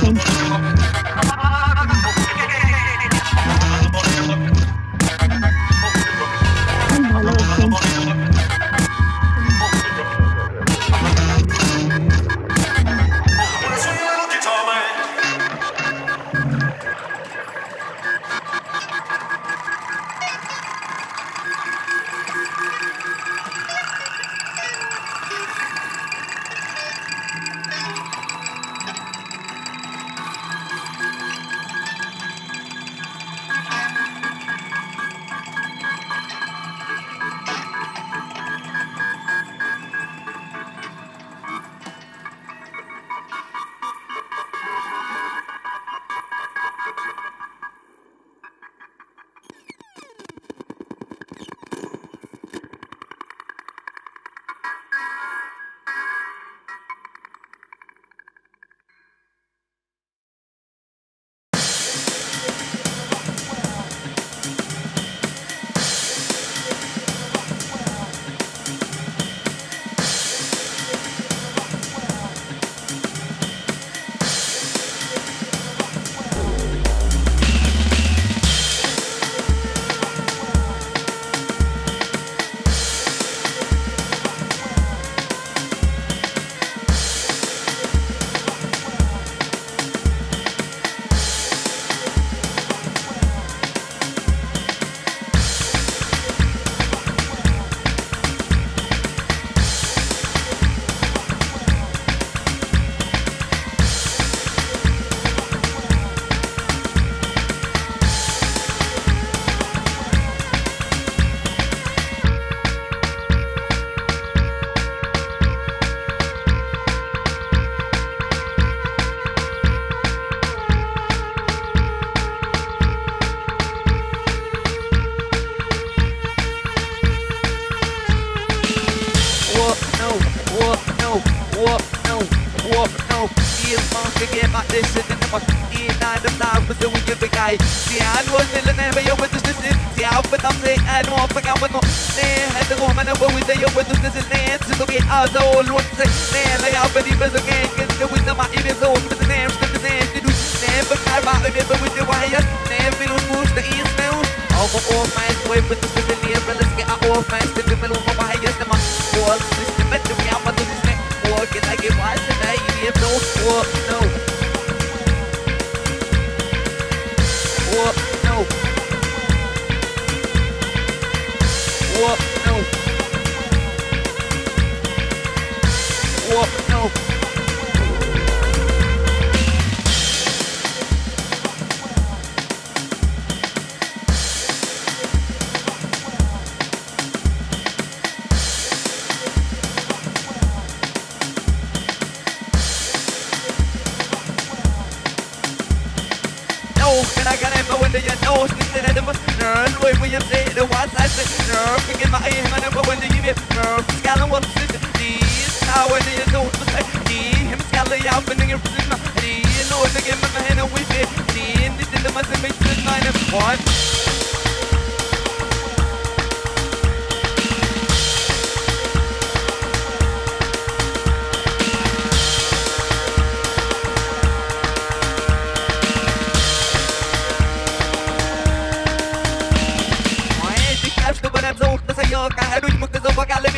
Thank you.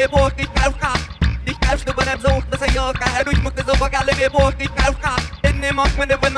Бог, ich greif hart. Ich greif Schnupper, dass er ich greif hart. In dem wenn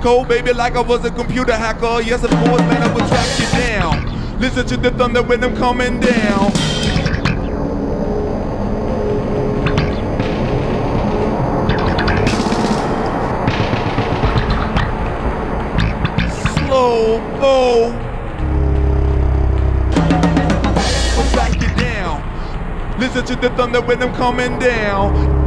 code, baby, like I was a computer hacker. Yes, of course, man, I will track you down. Listen to the thunder rhythm coming down. Slow mo. We'll track you down. Listen to the thunder when I'm coming down.